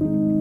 you